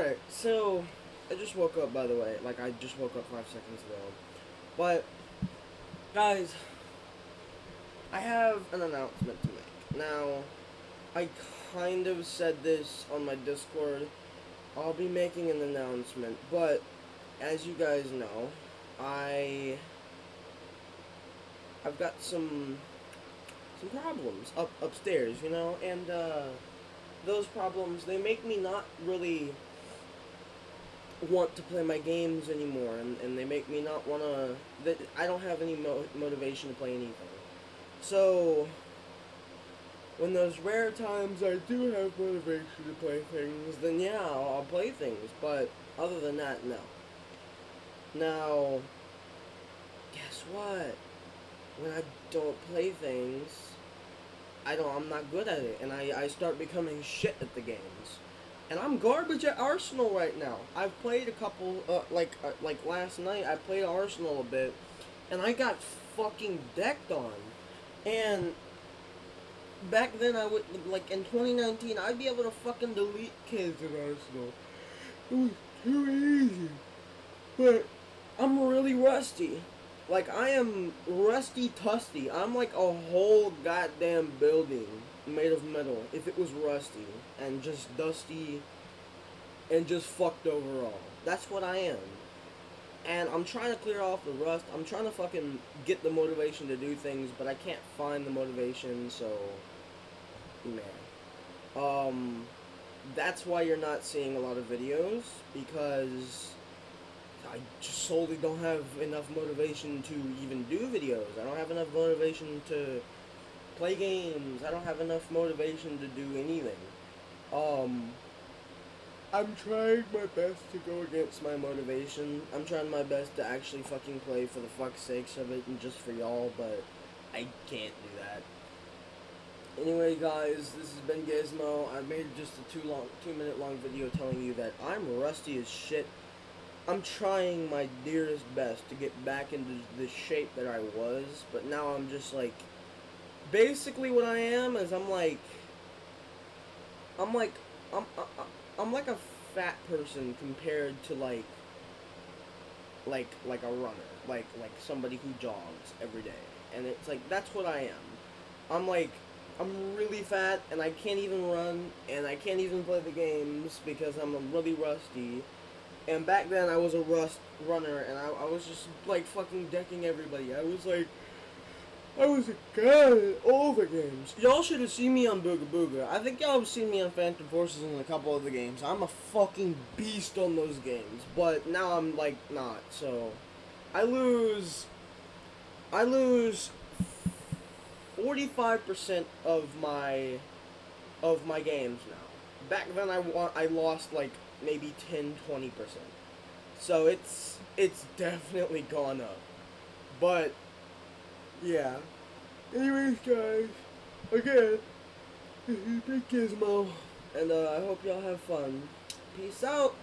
Alright, so I just woke up by the way. Like I just woke up five seconds ago. But guys, I have an announcement to make. Now, I kind of said this on my Discord. I'll be making an announcement, but as you guys know, I I've got some some problems up upstairs, you know, and uh, those problems they make me not really want to play my games anymore, and, and they make me not want to. I don't have any mo- motivation to play anything. So when those rare times I do have motivation to play things, then yeah, I'll, I'll play things. But other than that, no. Now, guess what? When I don't play things, I don't. I'm not good at it, and I I start becoming shit at the games. And I'm garbage at Arsenal right now. I've played a couple, uh, like uh, like last night. I played Arsenal a bit, and I got fucking decked on. And back then, I would like in 2019, I'd be able to fucking delete kids in Arsenal. It was too easy. But I'm really rusty. Like I am rusty tusty. I'm like a whole goddamn building made of metal. If it was rusty and just dusty and just fucked overall. That's what I am. And I'm trying to clear off the rust. I'm trying to fucking get the motivation to do things, but I can't find the motivation, so man. Um that's why you're not seeing a lot of videos because I just solely don't have enough motivation to even do videos. I don't have enough motivation to play games. I don't have enough motivation to do anything. Um, I'm trying my best to go against my motivation. I'm trying my best to actually fucking play for the fuck's sakes of it and just for y'all, but I can't do that. Anyway, guys, this has been Gizmo. I made just a two long, two minute long video telling you that I'm rusty as shit. I'm trying my dearest best to get back into the shape that I was, but now I'm just like, basically what I am is I'm like, I'm like, I'm, I'm like a fat person compared to like, like, like a runner, like, like somebody who jogs every day, and it's like that's what I am. I'm like, I'm really fat and I can't even run and I can't even play the games because I'm really rusty. And back then I was a rust runner and I, I was just like fucking decking everybody. I was like, I was a god all the games. Y'all should have seen me on Booga Booga. I think y'all have seen me on Phantom Forces in a couple of the games. I'm a fucking beast on those games. But now I'm like not. So I lose. I lose 45% of my of my games now. Back then I wa- I lost like maybe 10 20%. So it's it's definitely gone up. But yeah. Anyways, guys, again, this is Big Gizmo, and uh, I hope y'all have fun. Peace out.